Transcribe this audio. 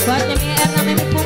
Buat Nemi